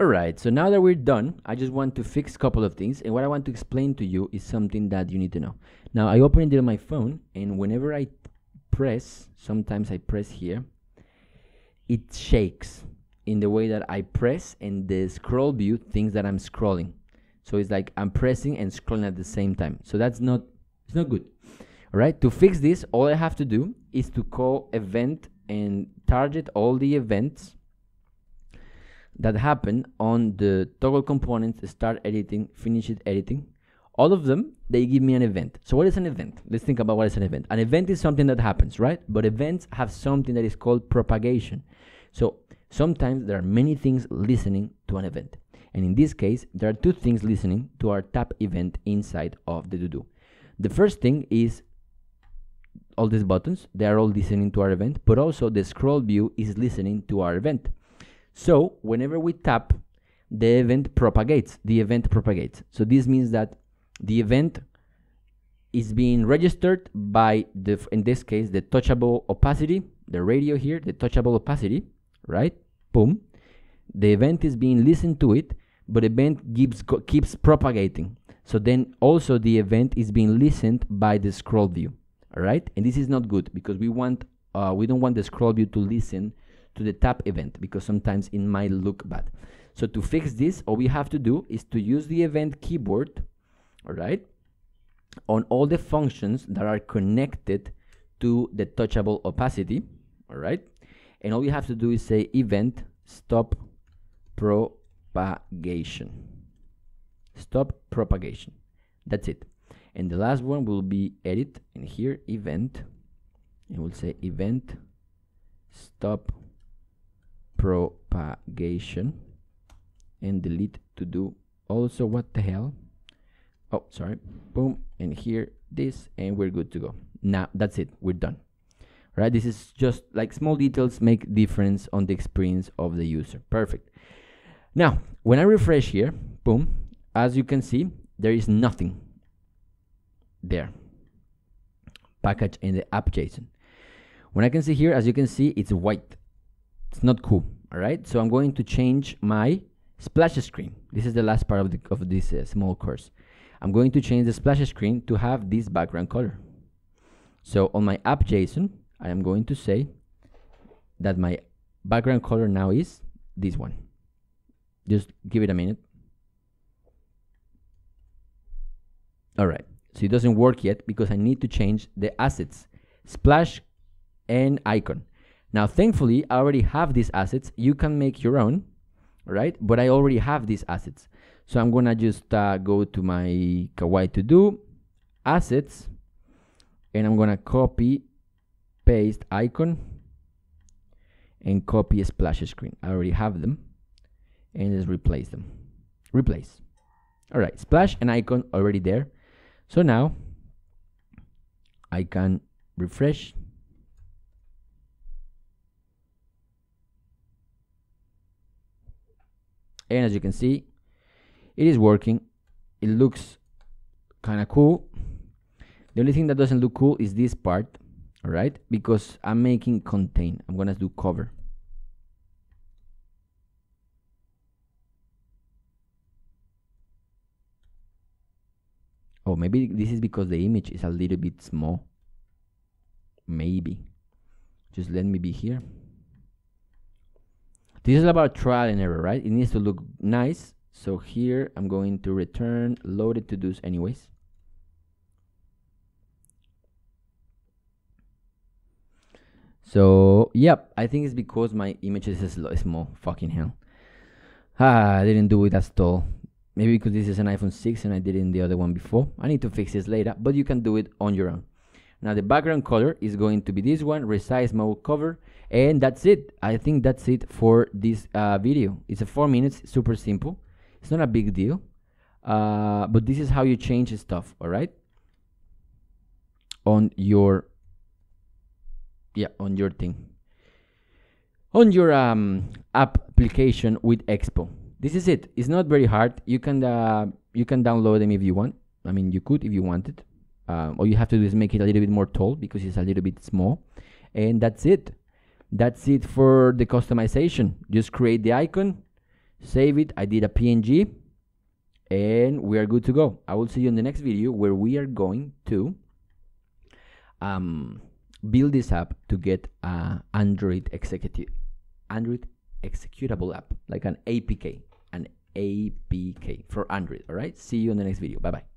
Alright, so now that we're done, I just want to fix a couple of things. And what I want to explain to you is something that you need to know. Now, I opened it on my phone, and whenever I press, sometimes I press here, it shakes in the way that I press, and the scroll view thinks that I'm scrolling. So it's like I'm pressing and scrolling at the same time. So that's not, it's not good. Alright, to fix this, all I have to do is to call event and target all the events that happen on the toggle components start editing finish it editing. All of them they give me an event. So what is an event? Let's think about what is an event. An event is something that happens right? But events have something that is called propagation. So sometimes there are many things listening to an event. And in this case there are two things listening to our tap event inside of the to-do. The first thing is all these buttons they are all listening to our event but also the scroll view is listening to our event so whenever we tap, the event propagates. The event propagates. So this means that the event is being registered by the, in this case, the touchable opacity, the radio here, the touchable opacity, right? Boom. The event is being listened to it, but the event keeps keeps propagating. So then also the event is being listened by the scroll view, all right? And this is not good because we want uh, we don't want the scroll view to listen to the tap event because sometimes it might look bad. So to fix this, all we have to do is to use the event keyboard, all right, on all the functions that are connected to the touchable opacity, all right? And all we have to do is say event stop propagation. Stop propagation. That's it. And the last one will be edit, and here event, and we'll say event stop propagation and delete to do also what the hell? Oh sorry. Boom. And here this and we're good to go. Now that's it. We're done. Right? This is just like small details make difference on the experience of the user. Perfect. Now when i refresh here boom as you can see there is nothing there. Package in the app json when i can see here as you can see it's white it's not cool all right so i'm going to change my splash screen. This is the last part of, the, of this uh, small course. I'm going to change the splash screen to have this background color. So on my app json i am going to say that my background color now is this one. Just give it a minute. All right so it doesn't work yet because i need to change the assets. Splash and icon now, thankfully, I already have these assets. You can make your own, right? But I already have these assets. So I'm gonna just uh, go to my Kawaii to do assets, and I'm gonna copy, paste icon, and copy splash screen. I already have them, and just replace them. Replace. All right, splash and icon already there. So now I can refresh and as you can see it is working. It looks kind of cool. The only thing that doesn't look cool is this part all right because i'm making contain. I'm gonna do cover. Oh maybe this is because the image is a little bit small. Maybe. Just let me be here this is about trial and error, right? It needs to look nice. So here I'm going to return loaded to-dos anyways. So, yep, I think it's because my image is small. Fucking hell. Ah, I didn't do it as tall. Maybe because this is an iPhone 6 and I did it in the other one before. I need to fix this later, but you can do it on your own. Now the background color is going to be this one, resize mode cover and that's it. I think that's it for this uh, video. It's a four minutes super simple. It's not a big deal uh, but this is how you change stuff all right? On your yeah on your thing. On your um, application with expo. This is it. It's not very hard. You can uh, you can download them if you want. I mean you could if you wanted um, all you have to do is make it a little bit more tall because it's a little bit small. And that's it. That's it for the customization. Just create the icon save it. I did a PNG and we are good to go. I will see you in the next video where we are going to um, build this app to get a Android executive Android executable app like an APK an APK for Android. All right? See you in the next video. Bye bye